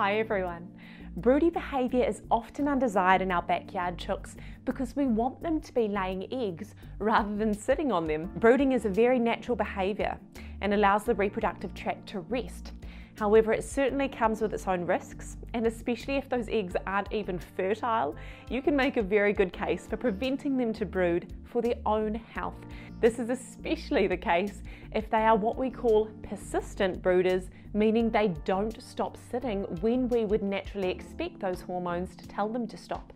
Hi everyone. Broody behaviour is often undesired in our backyard chooks because we want them to be laying eggs rather than sitting on them. Brooding is a very natural behaviour and allows the reproductive tract to rest. However, it certainly comes with its own risks, and especially if those eggs aren't even fertile, you can make a very good case for preventing them to brood for their own health. This is especially the case if they are what we call persistent brooders, meaning they don't stop sitting when we would naturally expect those hormones to tell them to stop.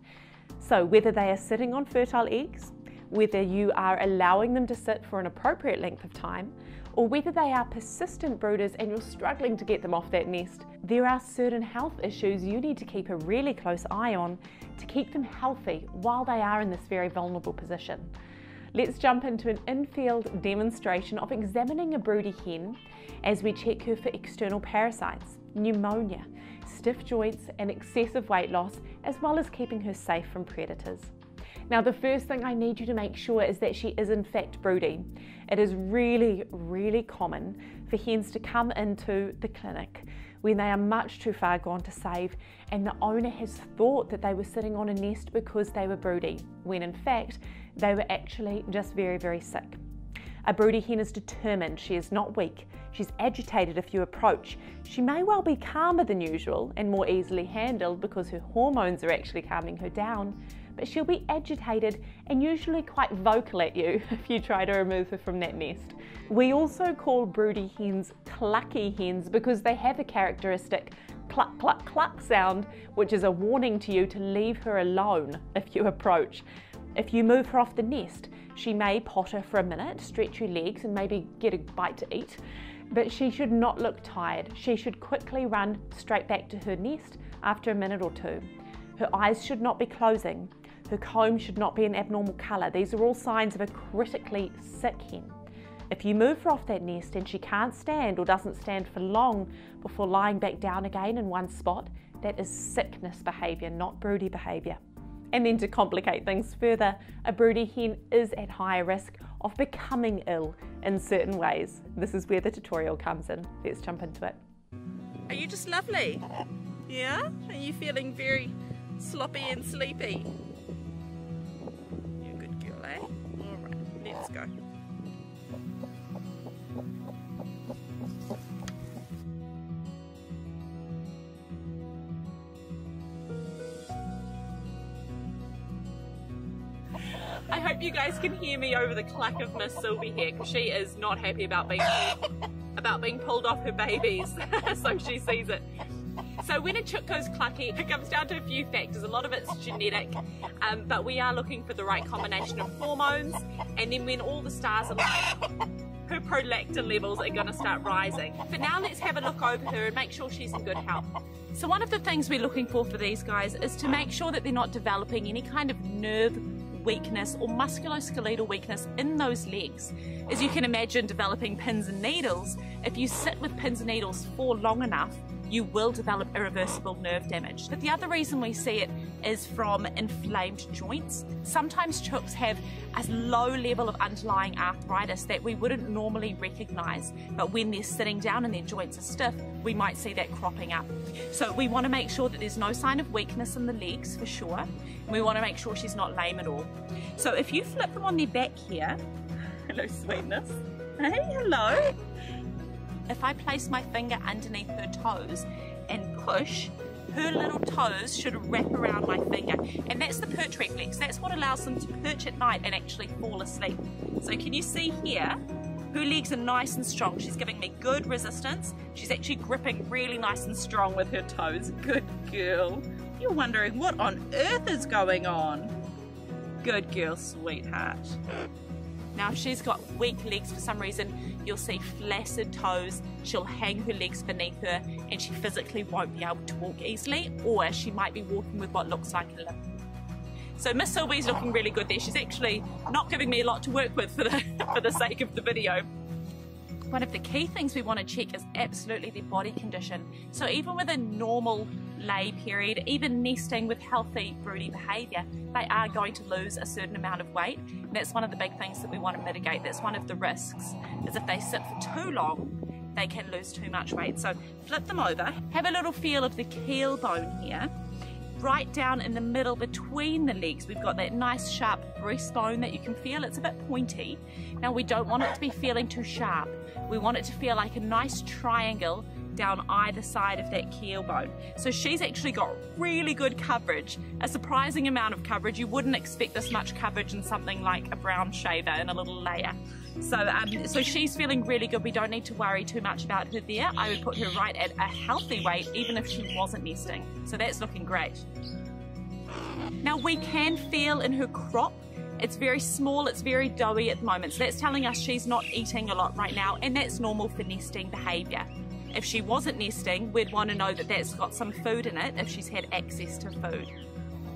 So, whether they are sitting on fertile eggs, whether you are allowing them to sit for an appropriate length of time, or whether they are persistent brooders and you're struggling to get them off that nest, there are certain health issues you need to keep a really close eye on to keep them healthy while they are in this very vulnerable position. Let's jump into an in-field demonstration of examining a broody hen as we check her for external parasites, pneumonia, stiff joints and excessive weight loss, as well as keeping her safe from predators. Now the first thing I need you to make sure is that she is in fact broody. It is really, really common for hens to come into the clinic when they are much too far gone to save and the owner has thought that they were sitting on a nest because they were broody, when in fact they were actually just very, very sick. A broody hen is determined, she is not weak, she's agitated if you approach. She may well be calmer than usual and more easily handled because her hormones are actually calming her down, but she'll be agitated and usually quite vocal at you if you try to remove her from that nest. We also call broody hens clucky hens because they have a characteristic cluck cluck cluck sound which is a warning to you to leave her alone if you approach. If you move her off the nest, she may potter for a minute, stretch her legs and maybe get a bite to eat, but she should not look tired. She should quickly run straight back to her nest after a minute or two. Her eyes should not be closing. Her comb should not be an abnormal colour. These are all signs of a critically sick hen. If you move her off that nest and she can't stand or doesn't stand for long before lying back down again in one spot, that is sickness behaviour, not broody behaviour. And then to complicate things further, a broody hen is at higher risk of becoming ill in certain ways. This is where the tutorial comes in. Let's jump into it. Are you just lovely? Yeah? Are you feeling very sloppy and sleepy? I hope you guys can hear me over the clack of Miss Sylvie here because she is not happy about being about being pulled off her babies so she sees it so when a chick goes clucky, it comes down to a few factors. A lot of it's genetic, um, but we are looking for the right combination of hormones. And then when all the stars align, her prolactin levels are going to start rising. For now, let's have a look over her and make sure she's in good health. So one of the things we're looking for for these guys is to make sure that they're not developing any kind of nerve weakness or musculoskeletal weakness in those legs. As you can imagine developing pins and needles, if you sit with pins and needles for long enough, you will develop irreversible nerve damage. But the other reason we see it is from inflamed joints. Sometimes chooks have a low level of underlying arthritis that we wouldn't normally recognize, but when they're sitting down and their joints are stiff, we might see that cropping up. So we want to make sure that there's no sign of weakness in the legs for sure. We want to make sure she's not lame at all. So if you flip them on their back here, hello sweetness, hey, hello, if I place my finger underneath her toes and push, her little toes should wrap around my finger. And that's the perch reflex. That's what allows them to perch at night and actually fall asleep. So can you see here? Her legs are nice and strong. She's giving me good resistance. She's actually gripping really nice and strong with her toes. Good girl. You're wondering what on earth is going on? Good girl, sweetheart. Now if she's got weak legs for some reason, you'll see flaccid toes, she'll hang her legs beneath her and she physically won't be able to walk easily or she might be walking with what looks like a limp. So Miss Sylvie's looking really good there. She's actually not giving me a lot to work with for the, for the sake of the video. One of the key things we want to check is absolutely their body condition. So even with a normal lay period, even nesting with healthy broody behaviour, they are going to lose a certain amount of weight. And that's one of the big things that we want to mitigate. That's one of the risks, is if they sit for too long, they can lose too much weight. So flip them over, have a little feel of the keel bone here. Right down in the middle between the legs, we've got that nice sharp breastbone that you can feel. It's a bit pointy. Now we don't want it to be feeling too sharp. We want it to feel like a nice triangle down either side of that keel bone. So she's actually got really good coverage, a surprising amount of coverage. You wouldn't expect this much coverage in something like a brown shaver in a little layer. So, um, so she's feeling really good. We don't need to worry too much about her there. I would put her right at a healthy weight, even if she wasn't nesting. So that's looking great. Now we can feel in her crop it's very small, it's very doughy at the moment. So that's telling us she's not eating a lot right now, and that's normal for nesting behavior. If she wasn't nesting, we'd want to know that that's got some food in it if she's had access to food.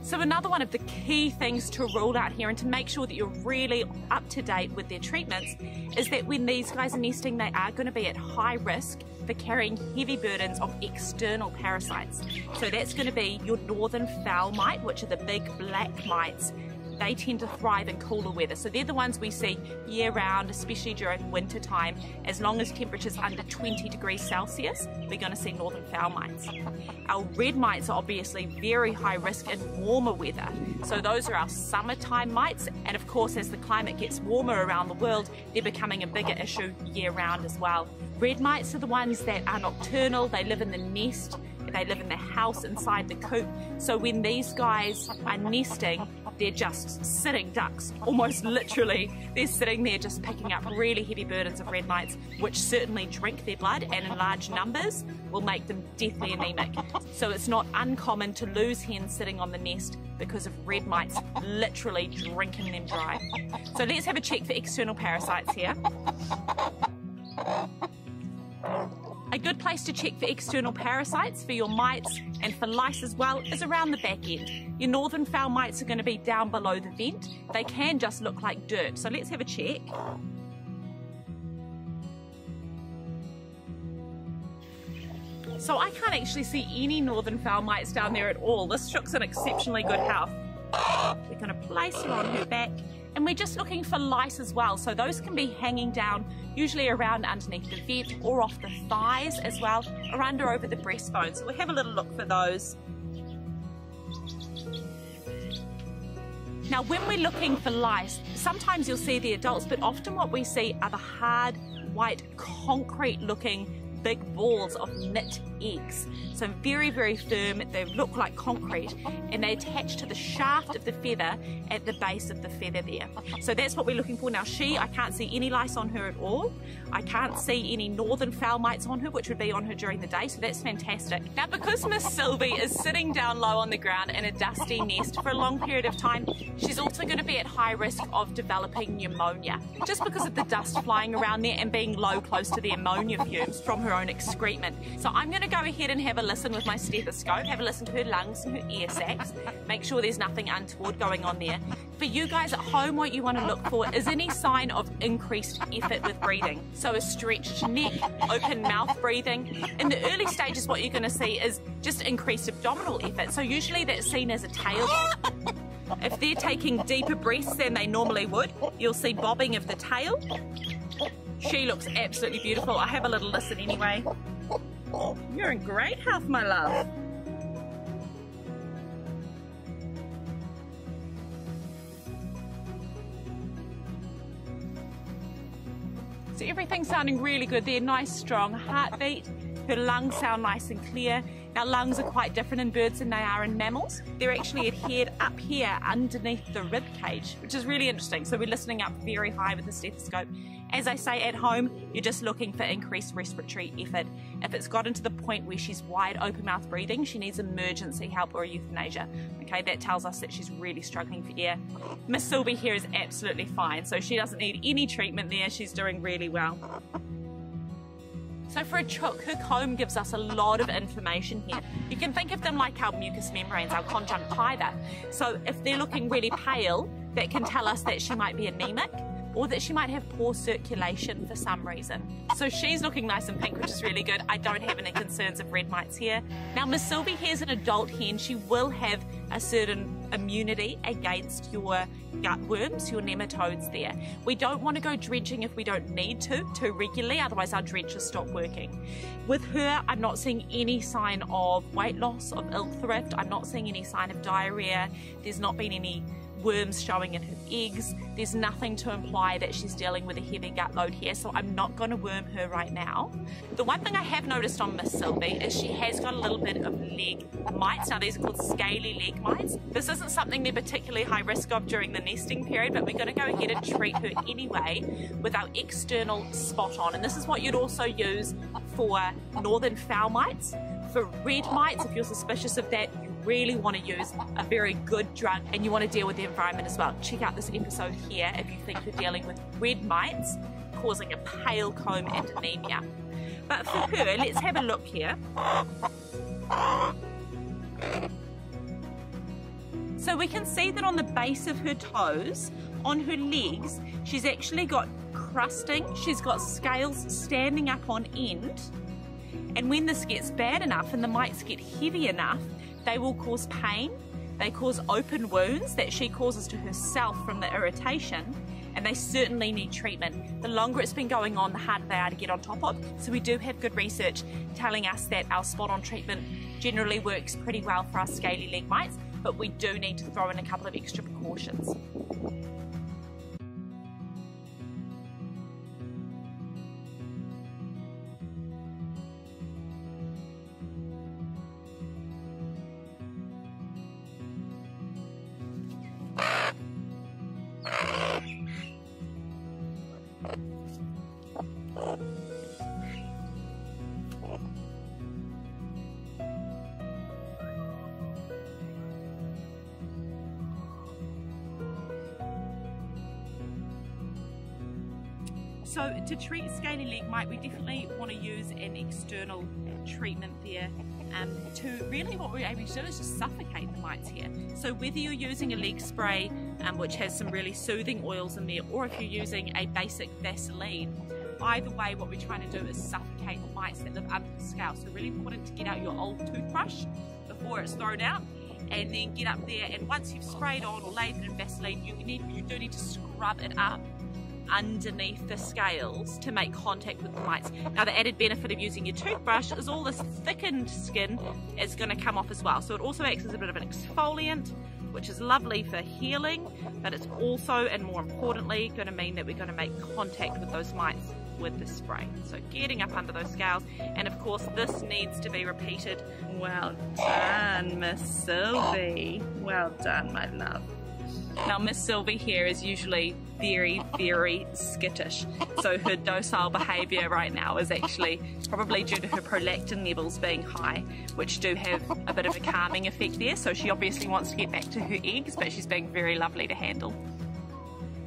So another one of the key things to rule out here and to make sure that you're really up to date with their treatments is that when these guys are nesting, they are going to be at high risk for carrying heavy burdens of external parasites. So that's going to be your northern fowl mite, which are the big black mites they tend to thrive in cooler weather. So they're the ones we see year round, especially during winter time. As long as temperatures under 20 degrees Celsius, we're going to see northern fowl mites. Our red mites are obviously very high risk in warmer weather. So those are our summertime mites. And of course, as the climate gets warmer around the world, they're becoming a bigger issue year round as well. Red mites are the ones that are nocturnal, they live in the nest, they live in the house inside the coop. So when these guys are nesting, they're just sitting ducks, almost literally. They're sitting there just picking up really heavy burdens of red mites, which certainly drink their blood and in large numbers will make them deathly anemic. So it's not uncommon to lose hens sitting on the nest because of red mites literally drinking them dry. So let's have a check for external parasites here. A good place to check for external parasites for your mites and for lice as well is around the back end. Your northern fowl mites are going to be down below the vent. They can just look like dirt. So let's have a check. So I can't actually see any northern fowl mites down there at all. This chook's in exceptionally good health. We're going to place her on her back and we're just looking for lice as well. So those can be hanging down usually around underneath the vent or off the thighs as well, or under over the breastbone. So we'll have a little look for those. Now when we're looking for lice, sometimes you'll see the adults, but often what we see are the hard, white, concrete looking big balls of nit eggs. So very, very firm, they look like concrete and they attach to the shaft of the feather at the base of the feather there. So that's what we're looking for. Now she, I can't see any lice on her at all. I can't see any northern fowl mites on her, which would be on her during the day, so that's fantastic. Now because Miss Sylvie is sitting down low on the ground in a dusty nest for a long period of time, she's also going to be at high risk of developing pneumonia, just because of the dust flying around there and being low close to the ammonia fumes from her own excrement. So I'm going to go ahead and have a listen with my stethoscope, have a listen to her lungs and her air sacs, make sure there's nothing untoward going on there. For you guys at home, what you want to look for is any sign of increased effort with breathing. So a stretched neck, open mouth breathing. In the early stages, what you're going to see is just increased abdominal effort. So usually that's seen as a tail If they're taking deeper breaths than they normally would, you'll see bobbing of the tail. She looks absolutely beautiful. I have a little listen anyway. You're in great health, my love. So everything's sounding really good there. Nice strong heartbeat. Her lungs sound nice and clear. Now lungs are quite different in birds than they are in mammals. They're actually adhered up here underneath the rib cage, which is really interesting. So we're listening up very high with the stethoscope as I say, at home, you're just looking for increased respiratory effort. If it's gotten to the point where she's wide open mouth breathing, she needs emergency help or euthanasia. Okay, that tells us that she's really struggling for air. Miss Sylvie here is absolutely fine, so she doesn't need any treatment there. She's doing really well. So for a chook, her comb gives us a lot of information here. You can think of them like our mucous membranes, our conjunctiva. So if they're looking really pale, that can tell us that she might be anemic or that she might have poor circulation for some reason. So she's looking nice and pink, which is really good. I don't have any concerns of red mites here. Now, Miss Sylvie here is an adult hen. She will have a certain immunity against your gut worms, your nematodes there. We don't want to go drenching if we don't need to, too regularly, otherwise our drenches stop working. With her, I'm not seeing any sign of weight loss, of ill thrift. I'm not seeing any sign of diarrhea. There's not been any worms showing in her eggs. There's nothing to imply that she's dealing with a heavy gut load here, so I'm not going to worm her right now. The one thing I have noticed on Miss Sylvie is she has got a little bit of leg mites. Now these are called scaly leg mites. This isn't something they're particularly high risk of during the nesting period, but we're going to go ahead and treat her anyway with our external spot on. And this is what you'd also use for northern fowl mites. For red mites, if you're suspicious of that, really want to use a very good drug and you want to deal with the environment as well. Check out this episode here if you think you're dealing with red mites causing a pale comb and anemia. But for her, let's have a look here. So we can see that on the base of her toes, on her legs, she's actually got crusting, she's got scales standing up on end. And when this gets bad enough and the mites get heavy enough, they will cause pain, they cause open wounds that she causes to herself from the irritation, and they certainly need treatment. The longer it's been going on, the harder they are to get on top of. So we do have good research telling us that our spot on treatment generally works pretty well for our scaly leg mites, but we do need to throw in a couple of extra precautions. So to treat scaly leg mite, we definitely want to use an external treatment there. Um, to really what we're aiming to do is just suffocate the mites here. So whether you're using a leg spray, um, which has some really soothing oils in there, or if you're using a basic Vaseline, either way what we're trying to do is suffocate the mites that live under the scalp. So really important to get out your old toothbrush before it's thrown out and then get up there and once you've sprayed on or laid it in Vaseline, you, need, you do need to scrub it up underneath the scales to make contact with the mites. Now the added benefit of using your toothbrush is all this thickened skin is going to come off as well. So it also acts as a bit of an exfoliant which is lovely for healing but it's also and more importantly going to mean that we're going to make contact with those mites with the spray. So getting up under those scales and of course this needs to be repeated. Well done Miss Sylvie. Well done my love. Now Miss Sylvie here is usually very, very skittish. So her docile behaviour right now is actually probably due to her prolactin levels being high, which do have a bit of a calming effect there. So she obviously wants to get back to her eggs, but she's being very lovely to handle.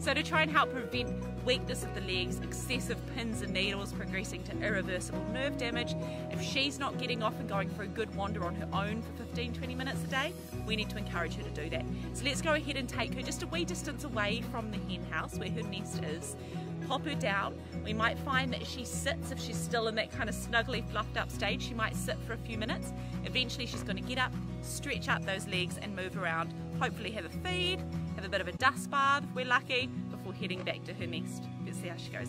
So to try and help prevent weakness of the legs, excessive pins and needles progressing to irreversible nerve damage, if she's not getting off and going for a good wander on her own for 15-20 minutes a day, we need to encourage her to do that. So let's go ahead and take her just a wee distance away from the hen house where her nest is, pop her down. We might find that she sits, if she's still in that kind of snuggly fluffed up stage, she might sit for a few minutes. Eventually she's going to get up, stretch up those legs and move around, hopefully have a feed, have a bit of a dust bath if we're lucky before heading back to her nest. Let's see how she goes.